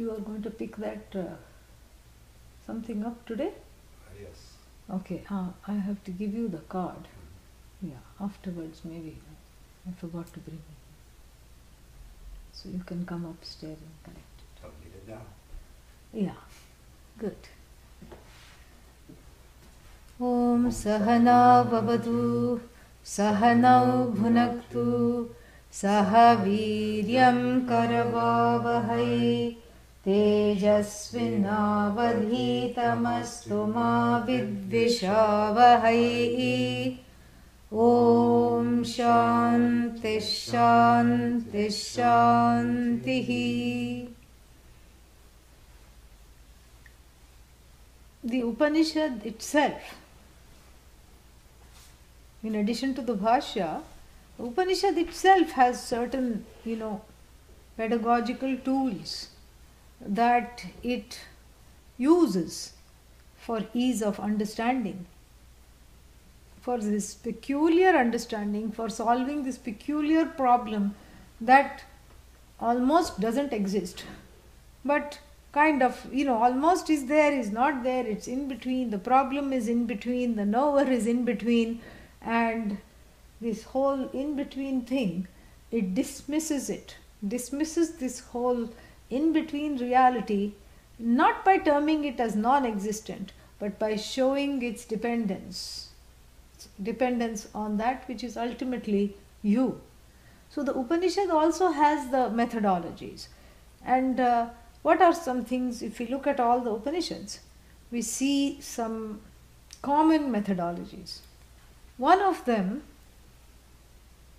you are going to pick that uh, something up today? Yes. Okay, uh, I have to give you the card. Yeah, afterwards maybe. I forgot to bring it. So you can come upstairs and collect it. I'll get it down. Yeah, good. ॐ सहना भवतु सहनौ भुनक्तु सह वीर्यं करवावहै तेजस्विनावधीतमस्तु मा विद्विषावहै ॐ शान्तिः the Upanishad itself, in addition to the Bhashya, Upanishad itself has certain, you know, pedagogical tools that it uses for ease of understanding, for this peculiar understanding, for solving this peculiar problem that almost doesn't exist. But kind of, you know, almost is there, is not there, it's in between, the problem is in between, the knower is in between, and this whole in between thing, it dismisses it, dismisses this whole in between reality, not by terming it as non existent, but by showing its dependence, dependence on that which is ultimately you. So the Upanishad also has the methodologies. And uh, what are some things, if we look at all the Upanishads, we see some common methodologies. One of them,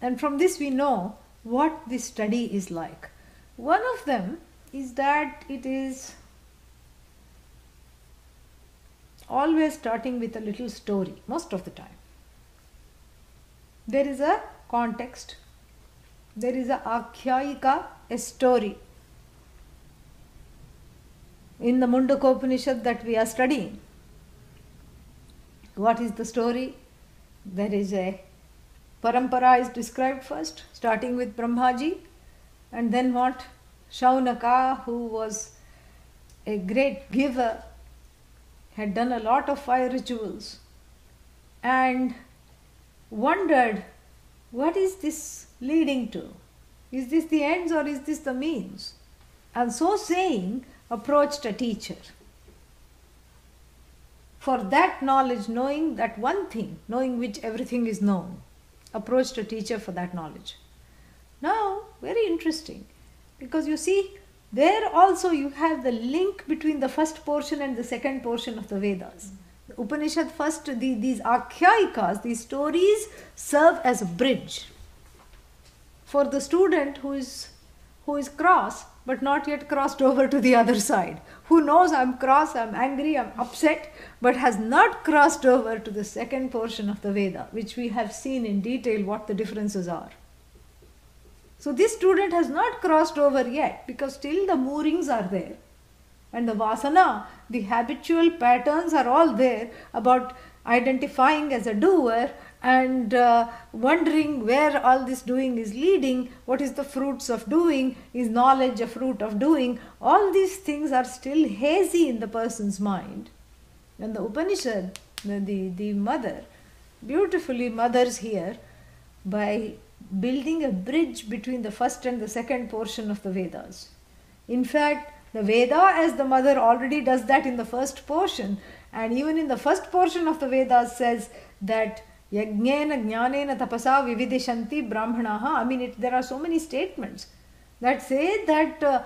and from this we know what this study is like. One of them is that it is always starting with a little story, most of the time. There is a context, there is a akhyayika, a story in the Mundaka Upanishad that we are studying. What is the story? There is a parampara is described first, starting with Brahmaji, and then what? Shaunaka, who was a great giver, had done a lot of fire rituals, and wondered what is this leading to? Is this the ends or is this the means? And so saying, approached a teacher. For that knowledge, knowing that one thing, knowing which everything is known, approached a teacher for that knowledge. Now, very interesting, because you see, there also you have the link between the first portion and the second portion of the Vedas. The Upanishad first, the, these akhyayikas, these stories serve as a bridge for the student who is who is cross but not yet crossed over to the other side, who knows I'm cross, I'm angry, I'm upset, but has not crossed over to the second portion of the Veda, which we have seen in detail what the differences are. So this student has not crossed over yet because still the moorings are there. And the vasana, the habitual patterns are all there about identifying as a doer and uh, wondering where all this doing is leading, what is the fruits of doing, is knowledge a fruit of doing, all these things are still hazy in the person's mind. And the Upanishad, the, the, the mother, beautifully mothers here by building a bridge between the first and the second portion of the Vedas. In fact, the Veda, as the mother already does that in the first portion, and even in the first portion of the Vedas says that Yajnena jnanena tapasa vividishanti brahmanaha. I mean, it, there are so many statements that say that uh,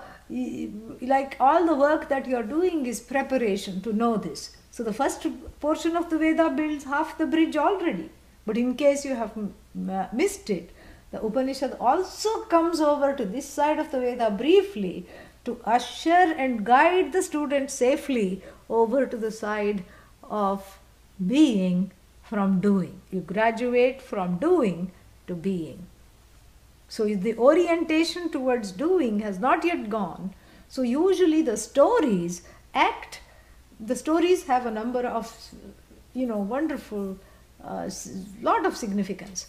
like all the work that you are doing is preparation to know this. So the first portion of the Veda builds half the bridge already. But in case you have missed it, the Upanishad also comes over to this side of the Veda briefly to usher and guide the student safely over to the side of being from doing. You graduate from doing to being. So the orientation towards doing has not yet gone. So usually the stories act, the stories have a number of, you know, wonderful, uh, lot of significance,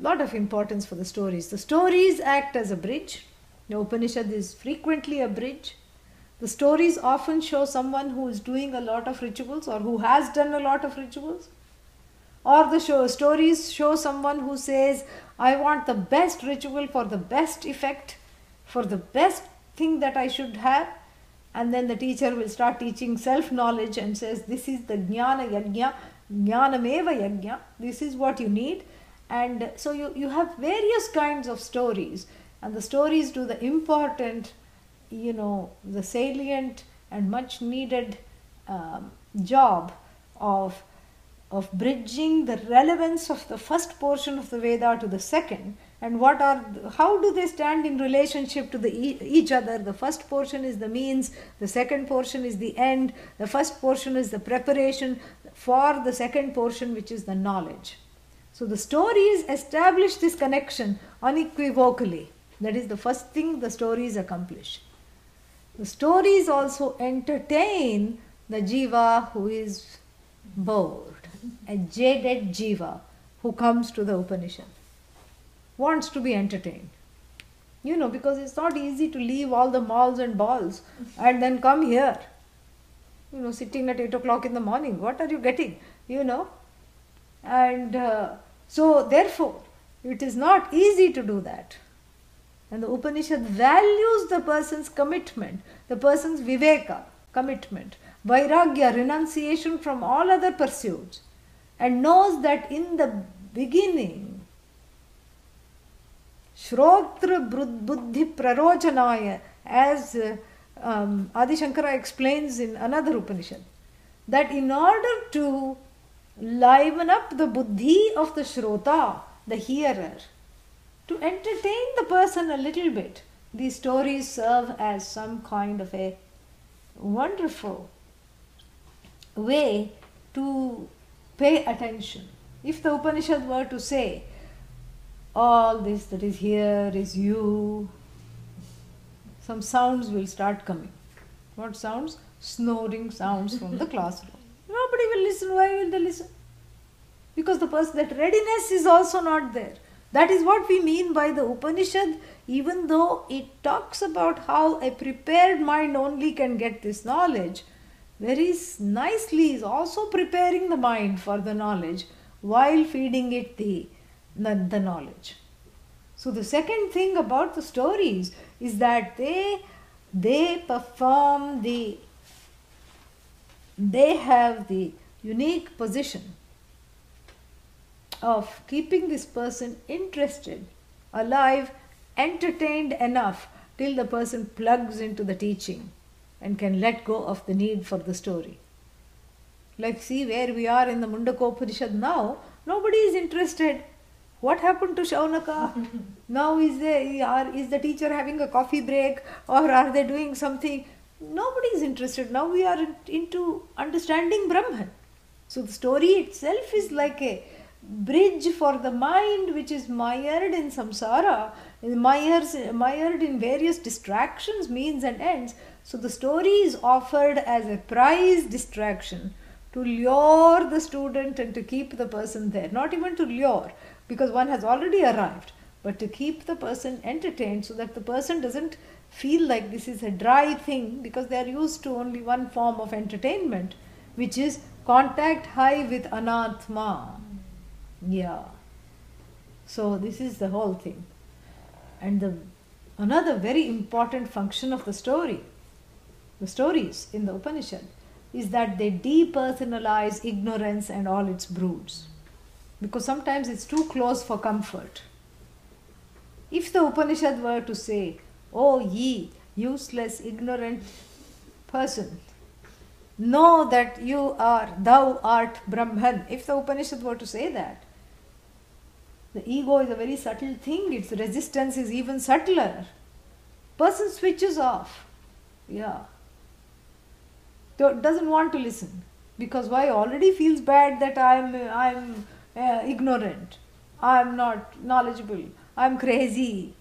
lot of importance for the stories. The stories act as a bridge. The Upanishad is frequently a bridge. The stories often show someone who is doing a lot of rituals or who has done a lot of rituals. Or the show, stories show someone who says, I want the best ritual for the best effect, for the best thing that I should have. And then the teacher will start teaching self knowledge and says, This is the jnana yajna, jnanameva yajna, this is what you need. And so you, you have various kinds of stories, and the stories do the important you know, the salient and much needed um, job of, of bridging the relevance of the first portion of the Veda to the second. And what are how do they stand in relationship to the each other? The first portion is the means the second portion is the end the first portion is the preparation for the second portion which is the knowledge so the stories establish this connection unequivocally that is the first thing the stories accomplish the stories also entertain the jiva who is bored, a jaded jiva who comes to the Upanishad, wants to be entertained. You know, because it's not easy to leave all the malls and balls and then come here. You know, sitting at 8 o'clock in the morning. What are you getting? You know? And uh, so, therefore, it is not easy to do that. And the Upanishad values the person's commitment, the person's viveka, commitment, vairagya, renunciation from all other pursuits, and knows that in the beginning, Shrotra Buddhi as uh, um, Adi Shankara explains in another Upanishad, that in order to liven up the buddhi of the Shrota, the hearer, to entertain the person a little bit. These stories serve as some kind of a wonderful way to pay attention. If the Upanishad were to say, all this that is here is you, some sounds will start coming. What sounds? Snoring sounds from the classroom. Nobody will listen. Why will they listen? Because the person, that readiness is also not there. That is what we mean by the Upanishad, even though it talks about how a prepared mind only can get this knowledge, very nicely is also preparing the mind for the knowledge while feeding it the, the, the knowledge. So the second thing about the stories is that they they perform the they have the unique position of keeping this person interested, alive, entertained enough till the person plugs into the teaching and can let go of the need for the story. Like, see where we are in the Mundaka now, nobody is interested. What happened to Shaunaka? now is the, are, is the teacher having a coffee break or are they doing something? Nobody is interested. Now we are into understanding Brahman. So the story itself is like a bridge for the mind which is mired in samsara, mired, mired in various distractions, means, and ends. So the story is offered as a prize distraction to lure the student and to keep the person there. Not even to lure, because one has already arrived, but to keep the person entertained so that the person doesn't feel like this is a dry thing because they are used to only one form of entertainment, which is contact high with anatma yeah. So this is the whole thing. And the another very important function of the story, the stories in the Upanishad, is that they depersonalize ignorance and all its broods. Because sometimes it's too close for comfort. If the Upanishad were to say, Oh ye useless, ignorant person, know that you are, thou art Brahman. If the Upanishad were to say that, the ego is a very subtle thing, its resistance is even subtler. Person switches off. Yeah. Doesn't want to listen. Because why? Already feels bad that I'm, I'm uh, ignorant. I'm not knowledgeable. I'm crazy.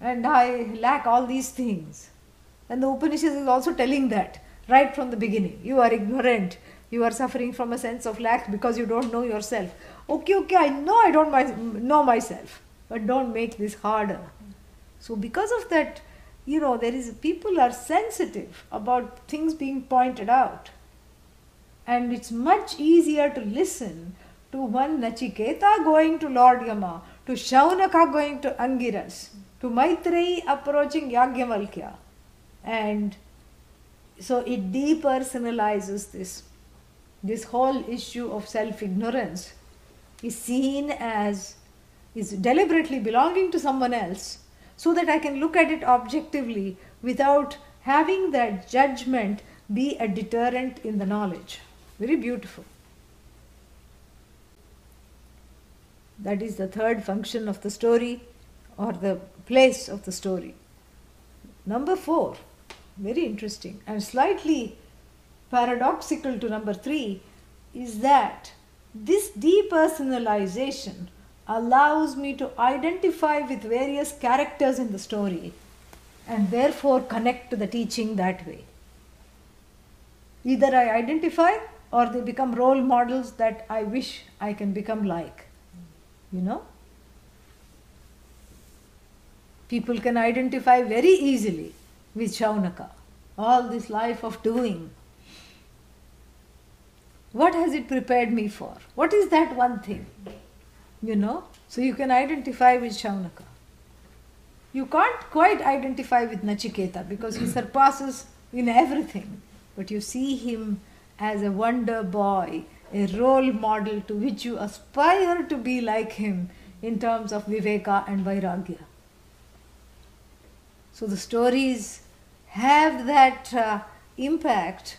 And I lack all these things. And the Upanishad is also telling that right from the beginning. You are ignorant. You are suffering from a sense of lack because you don't know yourself okay, okay, I know I don't my, know myself, but don't make this harder. So, because of that you know, there is people are sensitive about things being pointed out. And it's much easier to listen to one Nachiketa going to Lord Yama, to Shaunaka going to Angiras, to Maitreyi approaching Yagyavalkya. And so it depersonalizes this. This whole issue of self ignorance is seen as is deliberately belonging to someone else so that I can look at it objectively without having that judgment be a deterrent in the knowledge. Very beautiful. That is the third function of the story or the place of the story. Number four, very interesting and slightly paradoxical to number three, is that this depersonalization allows me to identify with various characters in the story and therefore connect to the teaching that way. Either I identify or they become role models that I wish I can become like. You know? People can identify very easily with Shaunaka. All this life of doing. What has it prepared me for? What is that one thing? you know. So you can identify with Shaunaka. You can't quite identify with Nachiketa because he surpasses in everything, but you see him as a wonder boy, a role model to which you aspire to be like him in terms of Viveka and Vairagya. So the stories have that uh, impact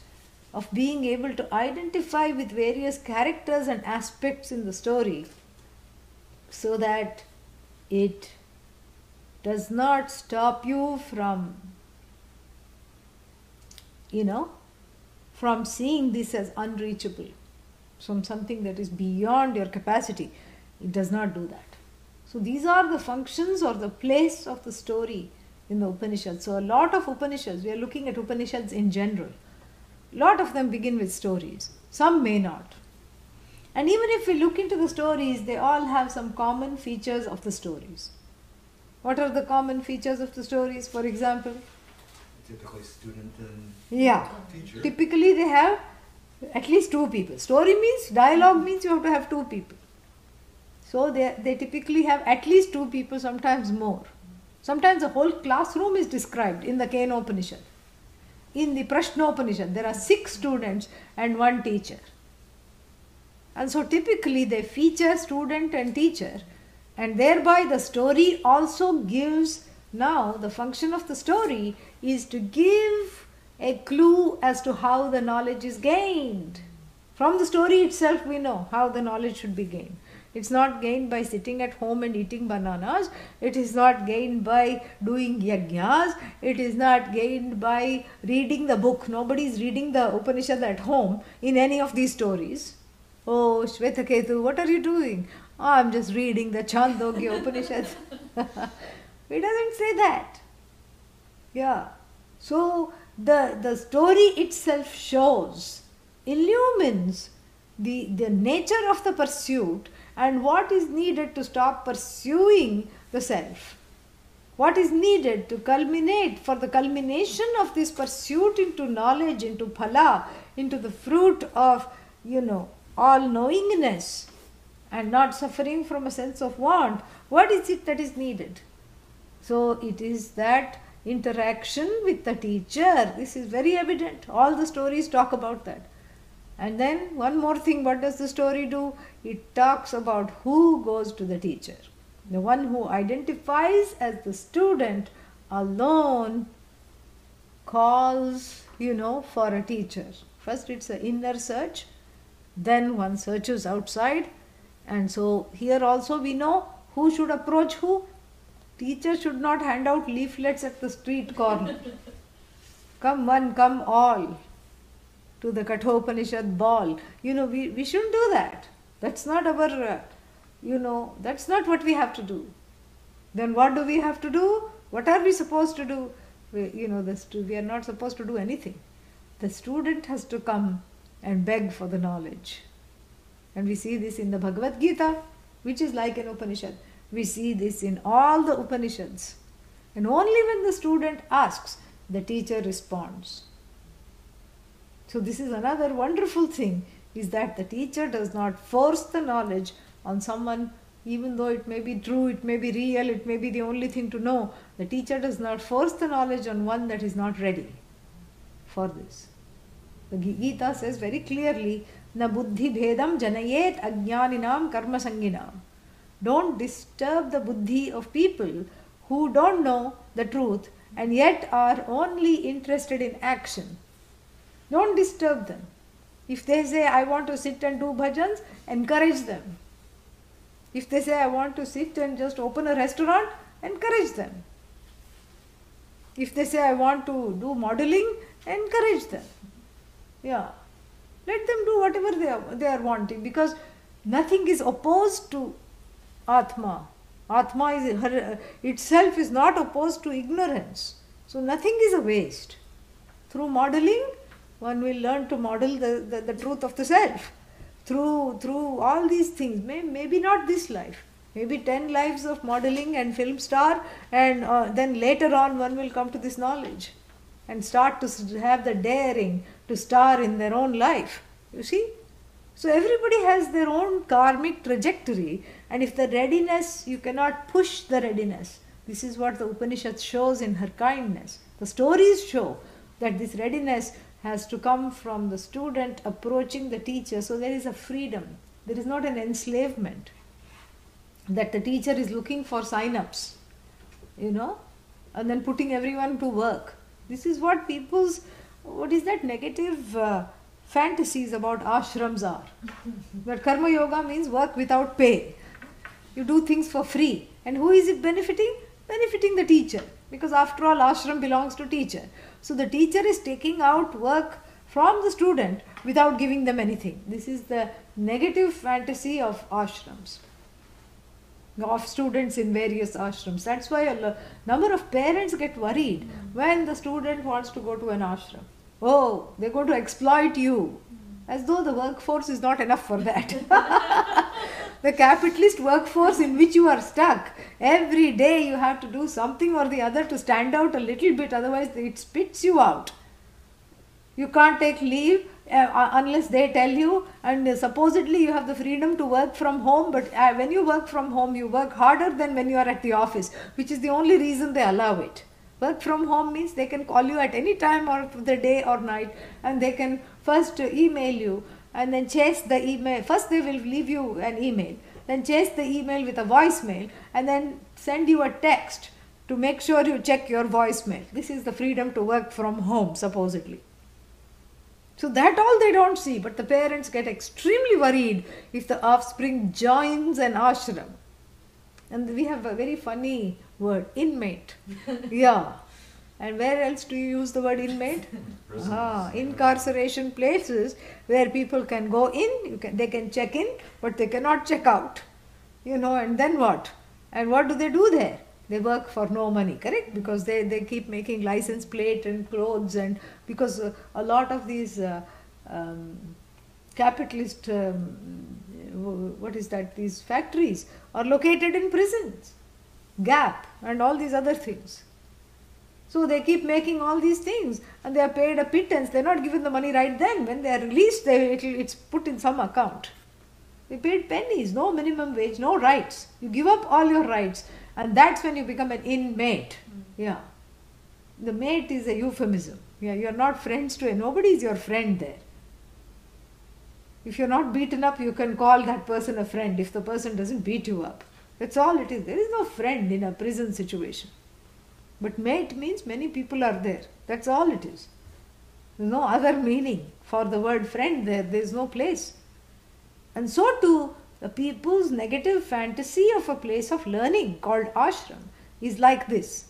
of being able to identify with various characters and aspects in the story so that it does not stop you from, you know, from seeing this as unreachable, from something that is beyond your capacity. It does not do that. So these are the functions or the place of the story in the Upanishads. So a lot of Upanishads, we are looking at Upanishads in general. A lot of them begin with stories. Some may not. And even if we look into the stories, they all have some common features of the stories. What are the common features of the stories, for example? Typically, student and Yeah. teacher. Typically, they have at least two people. Story means, dialogue means you have to have two people. So they, they typically have at least two people, sometimes more. Sometimes the whole classroom is described in the Kenopanishad. In the Prashnopanishad, there are six students and one teacher. And so typically they feature student and teacher, and thereby the story also gives now the function of the story is to give a clue as to how the knowledge is gained. From the story itself, we know how the knowledge should be gained. It's not gained by sitting at home and eating bananas. It is not gained by doing yajnas. It is not gained by reading the book. Nobody is reading the Upanishad at home in any of these stories. Oh, Shvetaketu, what are you doing? Oh, I'm just reading the Chandogya Upanishad. he doesn't say that. Yeah. So the, the story itself shows, illumines the, the nature of the pursuit and what is needed to stop pursuing the self. What is needed to culminate for the culmination of this pursuit into knowledge, into phala, into the fruit of, you know, all knowingness and not suffering from a sense of want. What is it that is needed? So it is that interaction with the teacher. This is very evident. All the stories talk about that. And then one more thing, what does the story do? It talks about who goes to the teacher. The one who identifies as the student alone calls, you know, for a teacher. First, it's an inner search, then one searches outside. And so, here also we know who should approach who. Teacher should not hand out leaflets at the street corner. come one, come all to the Kathopanishad ball. You know, we, we shouldn't do that. That's not our, uh, you know, that's not what we have to do. Then what do we have to do? What are we supposed to do? We, you know, the stu- we are not supposed to do anything. The student has to come and beg for the knowledge. And we see this in the Bhagavad Gita, which is like an Upanishad. We see this in all the Upanishads. And only when the student asks, the teacher responds. So, this is another wonderful thing is that the teacher does not force the knowledge on someone, even though it may be true, it may be real, it may be the only thing to know. The teacher does not force the knowledge on one that is not ready for this. The Gita says very clearly, Na buddhi bhedam janayet ajnaninam karma sanginam. Don't disturb the buddhi of people who don't know the truth and yet are only interested in action. Don't disturb them. If they say, I want to sit and do bhajans, encourage them. If they say, I want to sit and just open a restaurant, encourage them. If they say, I want to do modeling, encourage them. Yeah. Let them do whatever they are, they are wanting because nothing is opposed to Atma. Atma is her, itself is not opposed to ignorance. So nothing is a waste. Through modeling, one will learn to model the, the, the truth of the self. Through through all these things, may, maybe not this life, maybe 10 lives of modeling and film star, and uh, then later on one will come to this knowledge and start to have the daring to star in their own life. You see? So everybody has their own karmic trajectory, and if the readiness, you cannot push the readiness. This is what the Upanishad shows in her kindness. The stories show that this readiness has to come from the student approaching the teacher. So there is a freedom. There is not an enslavement. That the teacher is looking for sign ups, you know, and then putting everyone to work. This is what people's, what is that negative uh, fantasies about ashrams are. that karma yoga means work without pay. You do things for free. And who is it benefiting? Benefiting the teacher. Because after all, ashram belongs to teacher. So the teacher is taking out work from the student without giving them anything. This is the negative fantasy of ashrams of students in various ashrams. That's why a number of parents get worried when the student wants to go to an ashram. Oh, they're going to exploit you. As though the workforce is not enough for that. the capitalist workforce in which you are stuck. Every day you have to do something or the other to stand out a little bit, otherwise, it spits you out. You can't take leave uh, unless they tell you, and supposedly you have the freedom to work from home, but uh, when you work from home, you work harder than when you are at the office, which is the only reason they allow it. Work from home means they can call you at any time of the day or night, and they can first email you and then chase the email. First, they will leave you an email, then chase the email with a voicemail, and then send you a text to make sure you check your voicemail. This is the freedom to work from home, supposedly. So that all they don't see, but the parents get extremely worried if the offspring joins an ashram. And we have a very funny word, inmate. yeah. And where else do you use the word inmate? ah, incarceration places where people can go in, you can, they can check in, but they cannot check out. You know, and then what? And what do they do there? They work for no money, correct? Because they, they keep making license plate and clothes, and because uh, a lot of these uh, um, capitalist, um, what is that, these factories are located in prisons, Gap, and all these other things. So they keep making all these things and they are paid a pittance. They're not given the money right then. When they are released, they, it's put in some account. They paid pennies, no minimum wage, no rights. You give up all your rights and that's when you become an inmate. Mm. Yeah. The mate is a euphemism. Yeah, you're not friends to a nobody is your friend there. If you're not beaten up, you can call that person a friend if the person doesn't beat you up. That's all it is. There is no friend in a prison situation. But mate means many people are there. That's all it is. There's no other meaning for the word friend there. There is no place. And so too, the people's negative fantasy of a place of learning called ashram is like this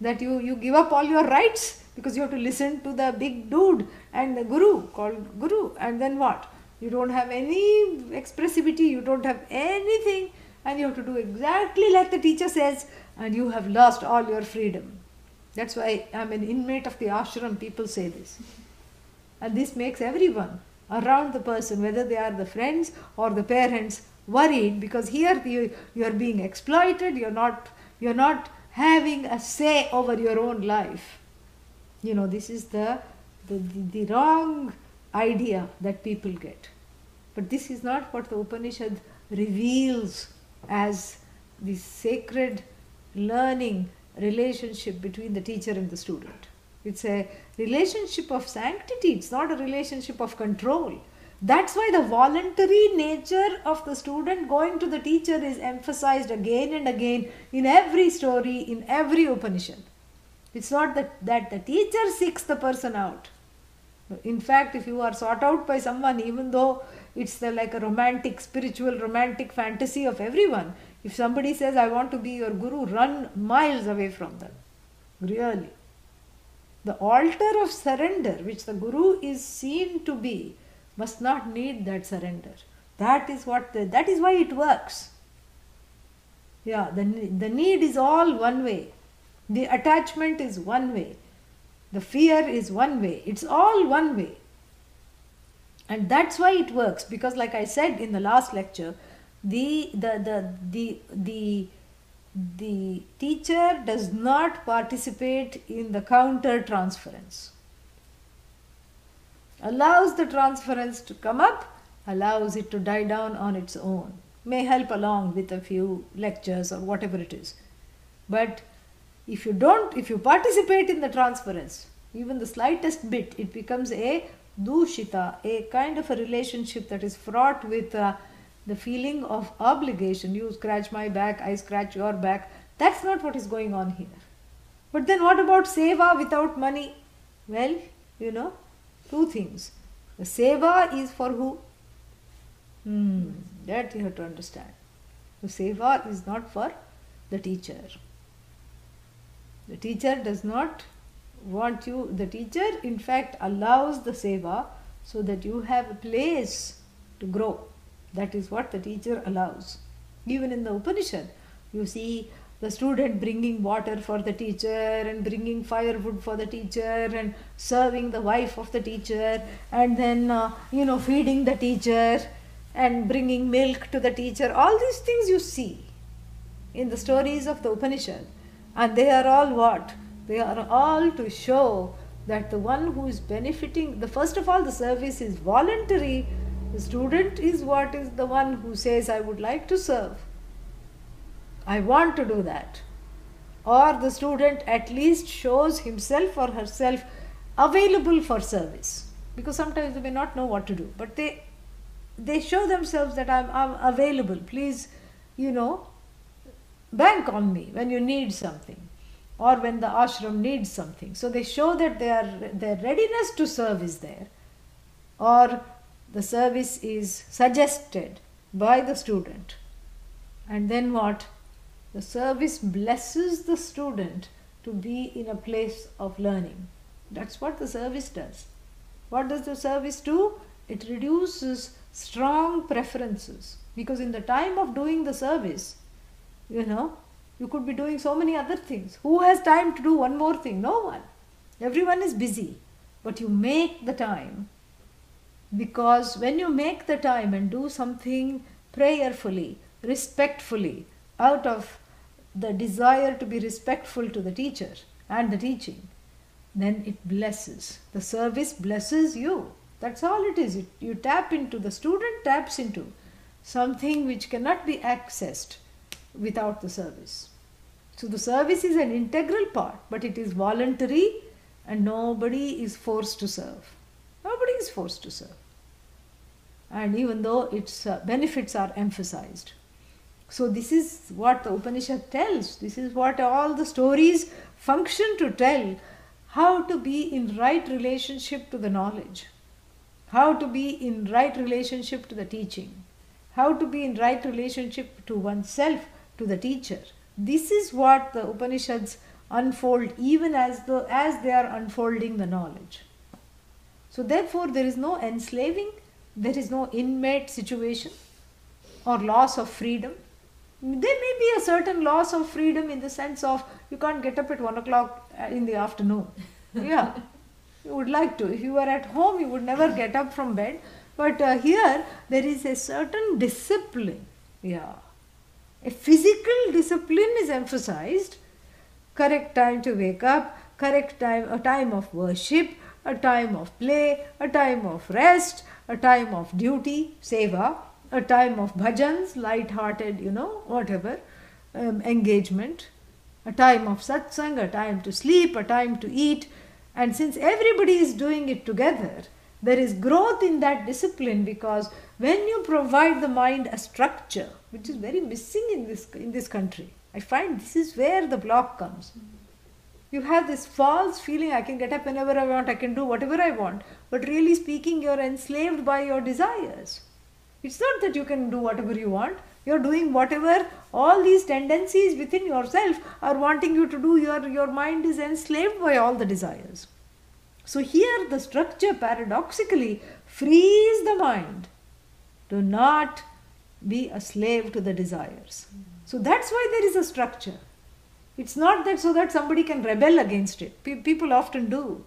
that you, you give up all your rights because you have to listen to the big dude and the guru called guru and then what you don't have any expressivity you don't have anything and you have to do exactly like the teacher says and you have lost all your freedom that's why i'm an inmate of the ashram people say this and this makes everyone around the person whether they are the friends or the parents worried because here you, you are being exploited you're not you're not having a say over your own life. You know, this is the, the, the, the wrong idea that people get. But this is not what the Upanishad reveals as the sacred learning relationship between the teacher and the student. It's a relationship of sanctity, it's not a relationship of control. That's why the voluntary nature of the student going to the teacher is emphasized again and again in every story, in every Upanishad. It's not that, that the teacher seeks the person out. In fact, if you are sought out by someone, even though it's the, like a romantic, spiritual, romantic fantasy of everyone, if somebody says, I want to be your guru, run miles away from them. Really. The altar of surrender, which the guru is seen to be, must not need that surrender. That is what the, that is why it works. Yeah, the, the need is all one way. The attachment is one way. The fear is one way. It's all one way. And that's why it works because, like I said in the last lecture, the, the, the, the, the, the teacher does not participate in the counter transference. Allows the transference to come up, allows it to die down on its own. May help along with a few lectures or whatever it is. But if you don't, if you participate in the transference, even the slightest bit, it becomes a dushita, a kind of a relationship that is fraught with the feeling of obligation. You scratch my back, I scratch your back. That's not what is going on here. But then what about seva without money? Well, you know, two things. The seva is for who? Hmm, that you have to understand. The seva is not for the teacher. The teacher does not want you, the teacher in fact allows the seva so that you have a place to grow. That is what the teacher allows. Even in the Upanishad, you see the student bringing water for the teacher and bringing firewood for the teacher and serving the wife of the teacher and then uh, you know feeding the teacher and bringing milk to the teacher. All these things you see in the stories of the upanishad. And they are all what? They are all to show that the one who is benefiting the first of all the service is voluntary the student is what is the one who says i would like to serve I want to do that. Or the student at least shows himself or herself available for service. Because sometimes they may not know what to do, but they they show themselves that I'm, I'm available. Please, you know, bank on me when you need something or when the ashram needs something. So they show that their their readiness to serve is there, or the service is suggested by the student. And then what? The service blesses the student to be in a place of learning. That's what the service does. What does the service do? It reduces strong preferences because in the time of doing the service, you know, you could be doing so many other things. Who has time to do one more thing? No one. Everyone is busy. But you make the time because when you make the time and do something prayerfully, respectfully, out of the desire to be respectful to the teacher and the teaching, then it blesses. The service blesses you. That's all it is. You, tap into, the student taps into something which cannot be accessed without the service. So the service is an integral part, but it is voluntary and nobody is forced to serve. Nobody is forced to serve. And even though its uh, benefits are emphasized. So, this is what the Upanishad tells. This is what all the stories function to tell how to be in right relationship to the knowledge, how to be in right relationship to the teaching, how to be in right relationship to oneself, to the teacher. This is what the Upanishads unfold even as the as they are unfolding the knowledge. So therefore there is no enslaving, there is no inmate situation or loss of freedom there may be a certain loss of freedom in the sense of you can't get up at one o'clock in the afternoon. Yeah, you would like to. If you were at home, you would never get up from bed. But uh, here, there is a certain discipline. Yeah, a physical discipline is emphasized correct time to wake up, correct time, a time of worship, a time of play, a time of rest, a time of duty, seva, a time of bhajans, light-hearted, you know, whatever, um, engagement, a time of satsang, a time to sleep, a time to eat. And since everybody is doing it together, there is growth in that discipline because when you provide the mind a structure, which is very missing in this in this country, I find this is where the block comes. You have this false feeling I can get up whenever I want, I can do whatever I want, but really speaking, you're enslaved by your desires. It's not that you can do whatever you want, you're doing whatever all these tendencies within yourself are wanting you to do. Your, your mind is enslaved by all the desires. So, here the structure paradoxically frees the mind to not be a slave to the desires. So, that's why there is a structure. It's not that so that somebody can rebel against it. Pe- people often do.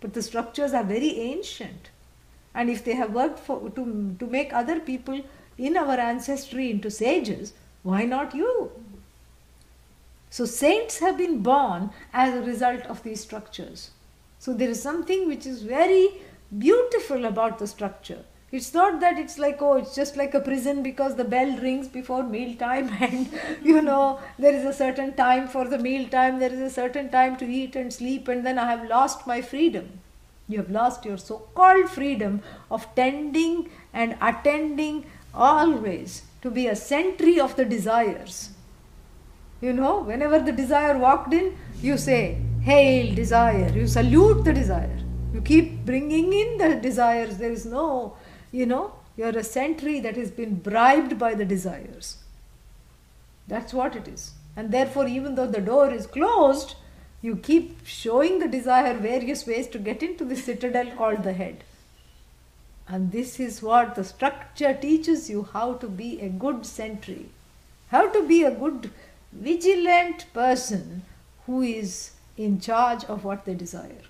But the structures are very ancient. And if they have worked for, to, to make other people in our ancestry into sages, why not you? So, saints have been born as a result of these structures. So, there is something which is very beautiful about the structure. It's not that it's like, oh, it's just like a prison because the bell rings before meal time and you know, there is a certain time for the meal time, there is a certain time to eat and sleep, and then I have lost my freedom. You have lost your so called freedom of tending and attending always to be a sentry of the desires. You know, whenever the desire walked in, you say, Hail, desire. You salute the desire. You keep bringing in the desires. There is no, you know, you're a sentry that has been bribed by the desires. That's what it is. And therefore, even though the door is closed, you keep showing the desire various ways to get into the citadel called the head. And this is what the structure teaches you how to be a good sentry, how to be a good, vigilant person who is in charge of what they desire.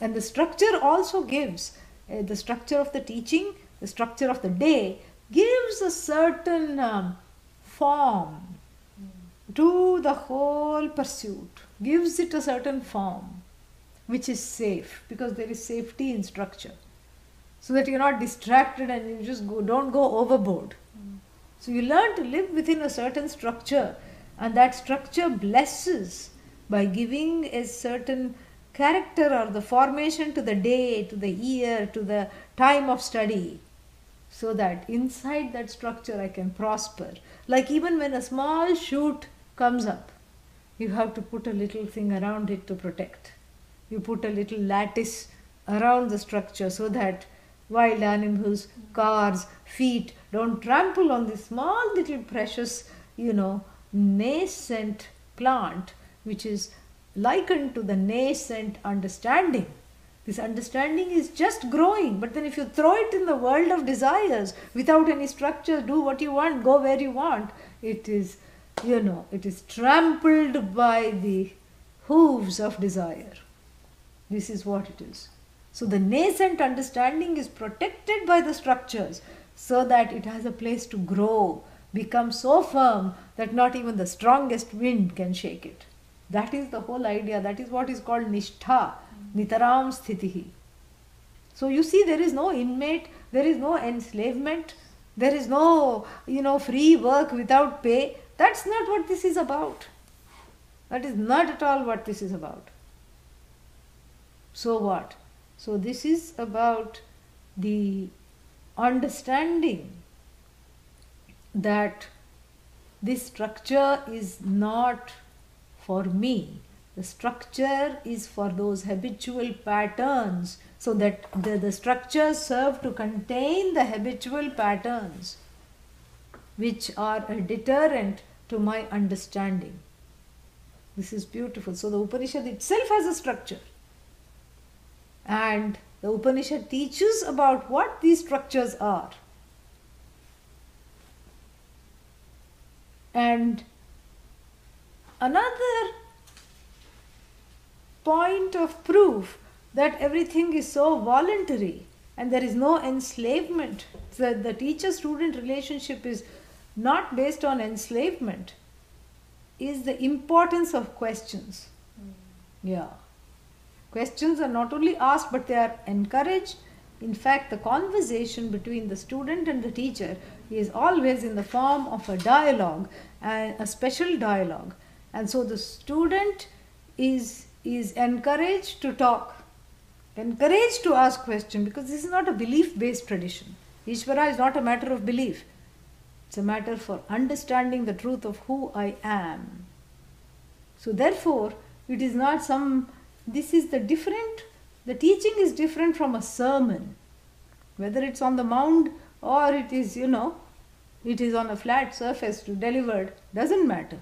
And the structure also gives uh, the structure of the teaching, the structure of the day gives a certain um, form to the whole pursuit, gives it a certain form which is safe because there is safety in structure so that you're not distracted and you just go, don't go overboard. So you learn to live within a certain structure, and that structure blesses by giving a certain character or the formation to the day, to the year, to the time of study, so that inside that structure I can prosper. Like even when a small shoot comes up, you have to put a little thing around it to protect. You put a little lattice around the structure so that wild animals, cars, feet don't trample on this small little precious, you know, nascent plant which is likened to the nascent understanding. This understanding is just growing, but then if you throw it in the world of desires without any structure, do what you want, go where you want, it is, you know, it is trampled by the hooves of desire. This is what it is. So the nascent understanding is protected by the structures so that it has a place to grow, become so firm that not even the strongest wind can shake it. That is the whole idea. That is what is called nishtha, nitaram sthitihi. So you see, there is no inmate, there is no enslavement, there is no, you know, free work without pay. That's not what this is about. That is not at all what this is about. So what? So, this is about the understanding that this structure is not for me. The structure is for those habitual patterns so that the, the structures serve to contain the habitual patterns which are a deterrent to my understanding. This is beautiful. So, the Upanishad itself has a structure. And the Upanishad teaches about what these structures are. And another point of proof that everything is so voluntary and there is no enslavement. The, the teacher student relationship is not based on enslavement. is the importance of questions. Yeah. Questions are not only asked but they are encouraged. In fact, the conversation between the student and the teacher is always in the form of a dialogue and a special dialogue. And so the student is, is encouraged to talk, encouraged to ask questions because this is not a belief based tradition. Ishvara is not a matter of belief, it's a matter for understanding the truth of who I am. So, therefore, it is not some, this is the different, the teaching is different from a sermon. Whether it's on the mount or it is, you know, it is on a flat surface to delivered, doesn't matter.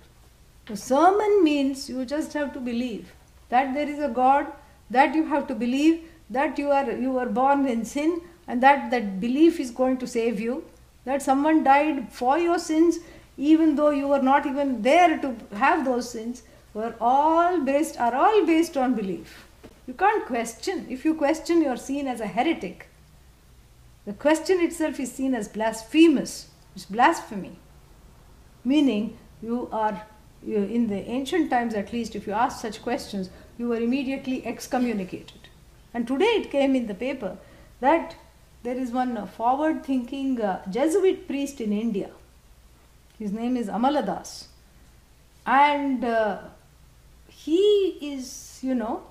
The sermon means you just have to believe that there is a God, that you have to believe that you are you were born in sin and that that belief is going to save you that someone died for your sins even though you were not even there to have those sins were all based are all based on belief. You can't question. If you question you're seen as a heretic. The question itself is seen as blasphemous. It's blasphemy. Meaning you are you, in the ancient times at least if you ask such questions you were immediately excommunicated and today it came in the paper that there is one forward thinking uh, Jesuit priest in India. His name is Amaladoss. And uh, he is, you know,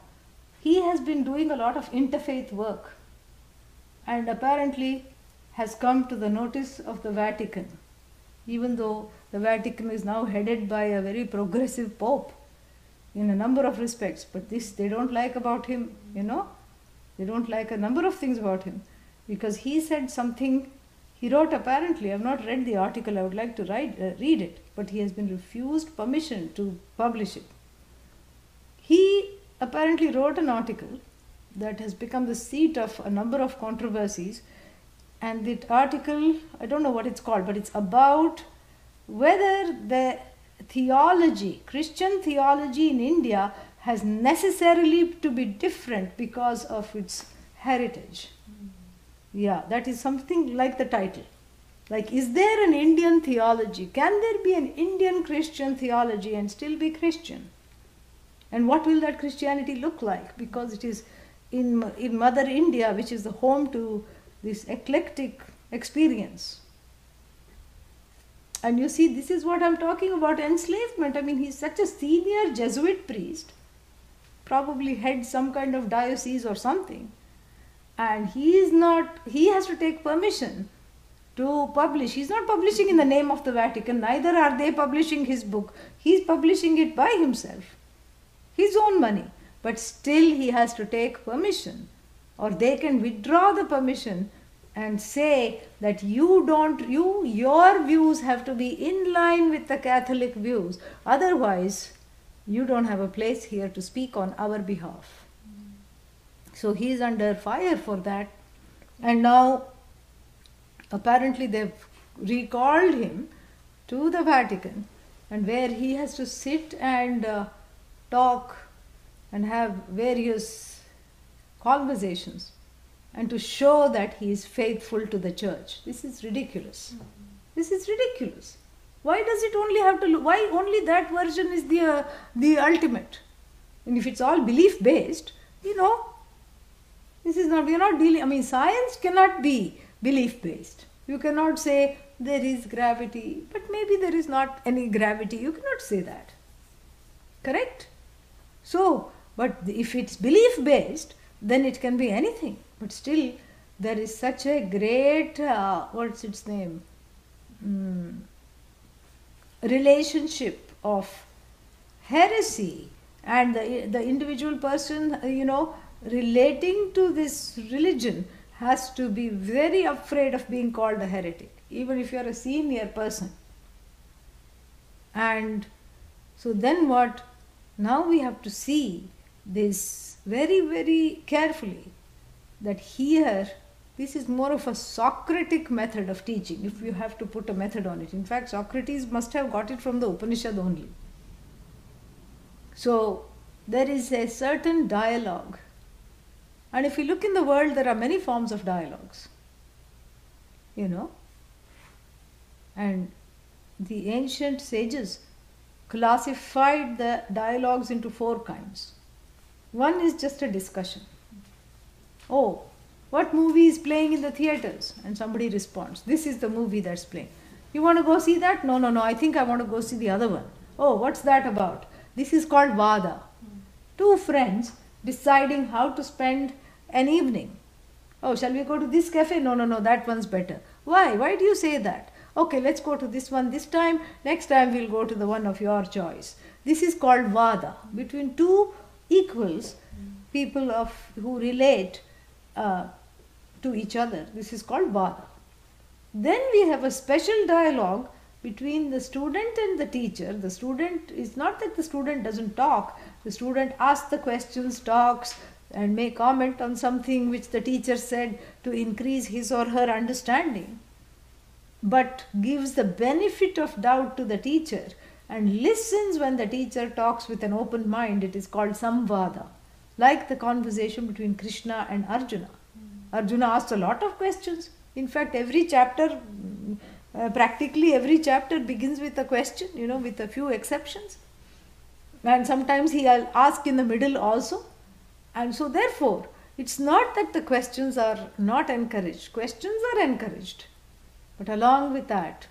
he has been doing a lot of interfaith work and apparently has come to the notice of the Vatican, even though the Vatican is now headed by a very progressive pope in a number of respects. But this they don't like about him, you know, they don't like a number of things about him because he said something he wrote apparently i've not read the article i would like to write, uh, read it but he has been refused permission to publish it he apparently wrote an article that has become the seat of a number of controversies and the article i don't know what it's called but it's about whether the theology christian theology in india has necessarily to be different because of its heritage yeah, that is something like the title. Like, is there an Indian theology? Can there be an Indian Christian theology and still be Christian? And what will that Christianity look like? Because it is in, in Mother India, which is the home to this eclectic experience. And you see, this is what I'm talking about enslavement. I mean, he's such a senior Jesuit priest, probably head some kind of diocese or something. And he is not he has to take permission to publish. He's not publishing in the name of the vatican neither are they publishing his book. He's publishing it by himself his own money. But still he has to take permission or they can withdraw the permission and say that you don't you your views have to be in line with the catholic views. Otherwise you don't have a place here to speak on our behalf. So he is under fire for that. And now apparently they've recalled him to the Vatican and where he has to sit and uh, talk and have various conversations and to show that he is faithful to the church. This is ridiculous. This is ridiculous. Why does it only have to? Why only that version is the uh, the ultimate? And if it's all belief based, you know, this is not, we are not dealing, I mean, science cannot be belief based. You cannot say there is gravity, but maybe there is not any gravity. You cannot say that. Correct? So, but if it's belief based, then it can be anything. But still, there is such a great, uh, what's its name? Mm, relationship of heresy and the, the individual person, you know, relating to this religion has to be very afraid of being called a heretic, even if you are a senior person. And so then what? Now we have to see this very, very carefully that here this is more of a Socratic method of teaching, if you have to put a method on it. In fact, Socrates must have got it from the Upanishad only. So there is a certain dialogue and if you look in the world, there are many forms of dialogues. You know? And the ancient sages classified the dialogues into four kinds. One is just a discussion. Oh, what movie is playing in the theaters? And somebody responds, This is the movie that's playing. You want to go see that? No, no, no, I think I want to go see the other one. Oh, what's that about? This is called Vada. Two friends deciding how to spend an evening. Oh, shall we go to this cafe? No, no, no, that one's better. Why? Why do you say that? Okay, let's go to this one this time. Next time we'll go to the one of your choice. This is called Vada. Between two equals, people of who relate uh, to each other. This is called Vada. Then we have a special dialogue between the student and the teacher. The student is not that the student doesn't talk, the student asks the questions, talks, and may comment on something which the teacher said to increase his or her understanding, but gives the benefit of doubt to the teacher and listens when the teacher talks with an open mind. It is called samvada, like the conversation between Krishna and Arjuna. Arjuna asked a lot of questions. In fact, every chapter, uh, practically every chapter begins with a question, you know, with a few exceptions. And sometimes he will ask in the middle also. And so, therefore, it's not that the questions are not encouraged, questions are encouraged. But along with that,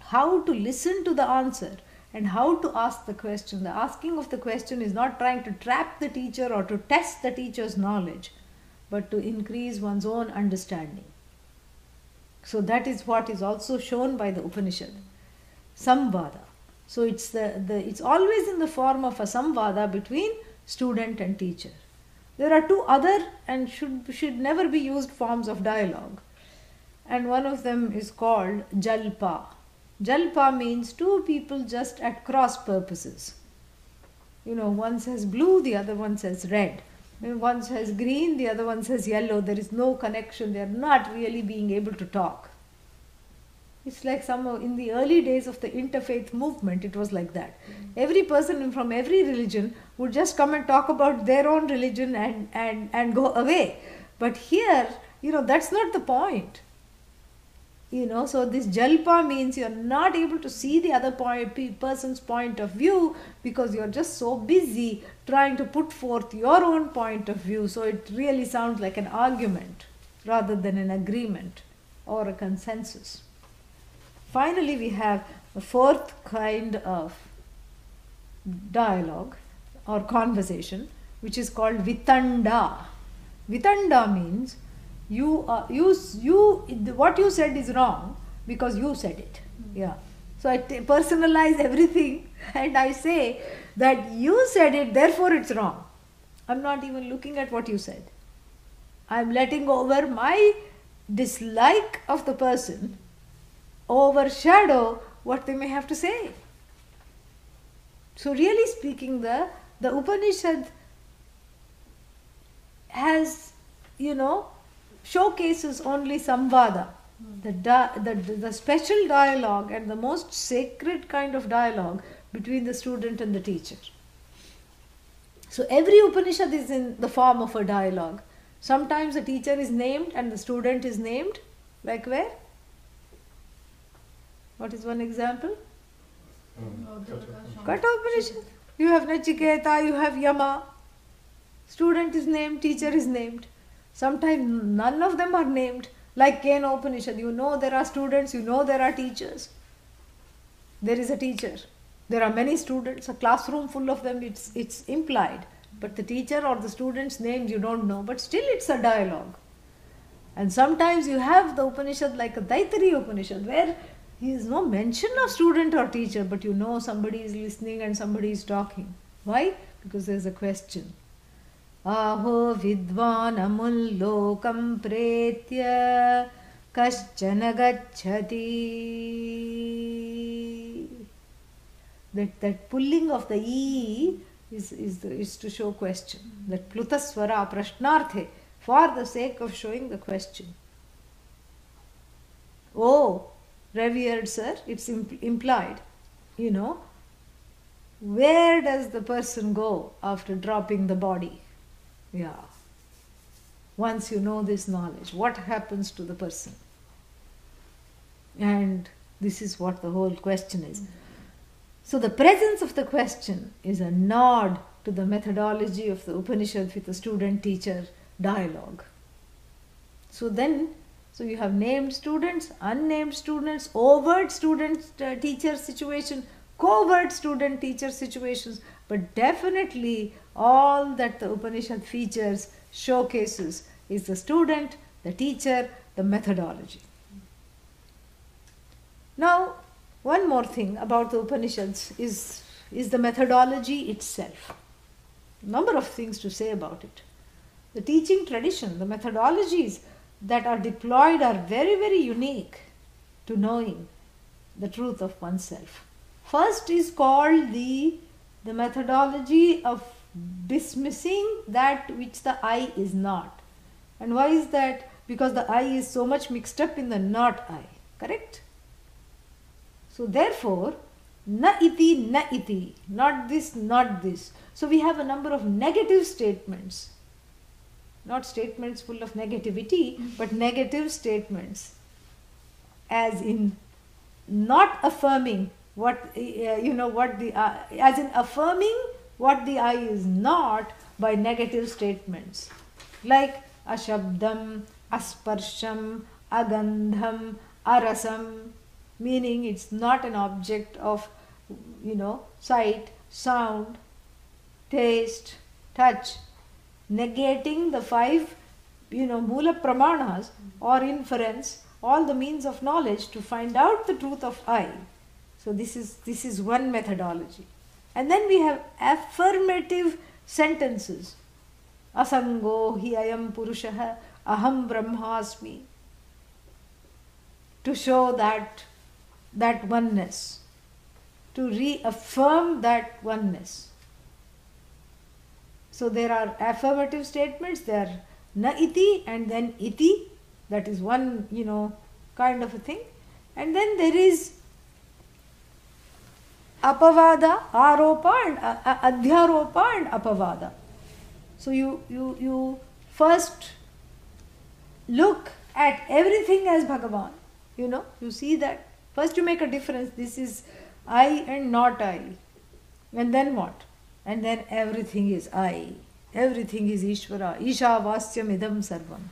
how to listen to the answer and how to ask the question. The asking of the question is not trying to trap the teacher or to test the teacher's knowledge, but to increase one's own understanding. So that is what is also shown by the Upanishad. Samvada. So it's the, the it's always in the form of a samvada between student and teacher. There are two other and should should never be used forms of dialogue. And one of them is called jalpa. Jalpa means two people just at cross purposes. You know, one says blue, the other one says red. One says green, the other one says yellow. There is no connection. They are not really being able to talk. It's like some in the early days of the interfaith movement, it was like that. Every person from every religion would just come and talk about their own religion and, and, and go away. But here, you know, that's not the point you know so this jalpa means you're not able to see the other point, person's point of view because you're just so busy trying to put forth your own point of view. So it really sounds like an argument rather than an agreement or a consensus. Finally we have a fourth kind of dialogue or conversation which is called vitanda. Vitanda means you uh, you you what you said is wrong because you said it. Mm-hmm. yeah. So I t- personalize everything and i say that you said it therefore it's wrong. I'm not even looking at what you said. I'm letting over my dislike of the person overshadow what they may have to say. So really speaking the the upanishad has you know showcases only samvada, the, the, the special dialogue and the most sacred kind of dialogue between the student and the teacher. So every Upanishad is in the form of a dialogue. Sometimes the teacher is named and the student is named. Like where? What is one example? Katha Upanishad. You have Nachiketa, you have Yama. Student is named, teacher is named. Sometimes none of them are named. Like Kena Upanishad, you know there are students, you know there are teachers. There is a teacher. There are many students, a classroom full of them, it's, it's implied. But the teacher or the student's names you don't know, but still it's a dialogue. And sometimes you have the Upanishad like a Daitari Upanishad where there is no mention of student or teacher, but you know somebody is listening and somebody is talking. Why? Because there's a question. आहो विद्वानमुल्लोकं प्रेत्य कश्चन गच्छति that that pulling of the e is is, is to show question that plutaswara prashnarthe for the sake of showing the question oh revered sir it's impl- implied you know where does the person go after dropping the body yeah. Once you know this knowledge, what happens to the person? And this is what the whole question is. So the presence of the question is a nod to the methodology of the Upanishad with the student teacher dialogue. So then, so you have named students, unnamed students, overt student uh, teacher situation, covert student teacher situations, but definitely all that the Upanishad features, showcases is the student, the teacher, the methodology. Now, one more thing about the Upanishads is, is the methodology itself. Number of things to say about it. The teaching tradition, the methodologies that are deployed are very, very unique to knowing the truth of oneself. First is called the, the methodology of dismissing that which the I is not. And why is that? Because the I is so much mixed up in the not I. Correct? So therefore, na iti, na iti, not this, not this. So we have a number of negative statements. Not statements full of negativity, but negative statements. As in not affirming what, uh, you know, what the, uh, as in affirming what the I is not by negative statements. Like ashabdam, asparsham, agandham, arasam, meaning it's not an object of you know sight sound taste touch. Negating the five you know mula pramanas or inference all the means of knowledge to find out the truth of i. So this is this is one methodology and then we have affirmative sentences asango hi ayam purushah aham brahmasmi to show that that oneness, to reaffirm that oneness. So there are affirmative statements, there are na iti and then iti, that is one, you know, kind of a thing. And then there is apavada, aropa and uh, adhyaropa and apavada. So you, you, you first look at everything as Bhagavan. You know, you see that First, you make a difference. This is I and not I. And then what? And then everything is I. Everything is Ishvara. Isha Vasyam Idam Sarvam.